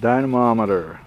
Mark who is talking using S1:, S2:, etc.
S1: dynamometer